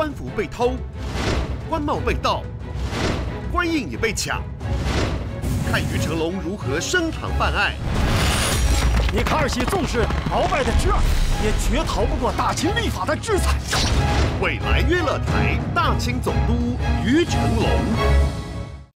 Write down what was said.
官服被偷，官帽被盗，官印也被抢，看于成龙如何升堂办案。你卡尔西纵是鳌拜的侄儿，也绝逃不过大清立法的制裁。未来约乐台，大清总督于成龙。